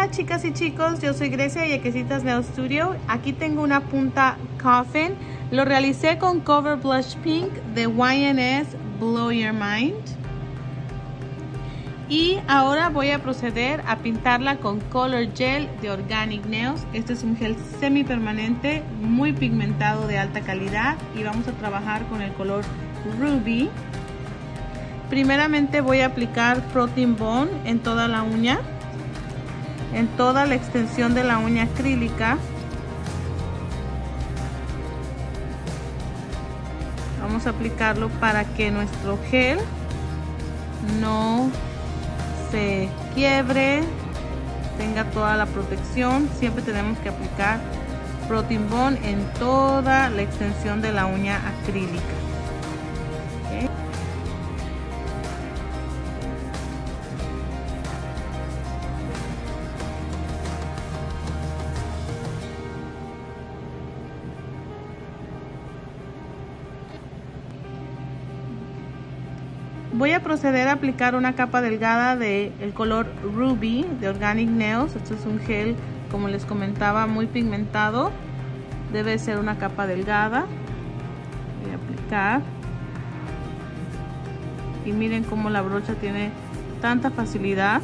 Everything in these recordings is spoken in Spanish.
Hola chicas y chicos, yo soy Grecia y Equesitas Nail Studio. Aquí tengo una punta coffin. Lo realicé con Cover Blush Pink de YNS Blow Your Mind. Y ahora voy a proceder a pintarla con Color Gel de Organic Nails. Este es un gel semi permanente, muy pigmentado de alta calidad. Y vamos a trabajar con el color Ruby. Primeramente voy a aplicar Protein Bone en toda la uña en toda la extensión de la uña acrílica. Vamos a aplicarlo para que nuestro gel no se quiebre, tenga toda la protección. Siempre tenemos que aplicar Protein Bond en toda la extensión de la uña acrílica. Voy a proceder a aplicar una capa delgada de el color Ruby de Organic Nails. Esto es un gel, como les comentaba, muy pigmentado. Debe ser una capa delgada. Voy a aplicar. Y miren cómo la brocha tiene tanta facilidad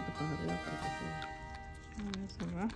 поговорила про такое. Не знаю.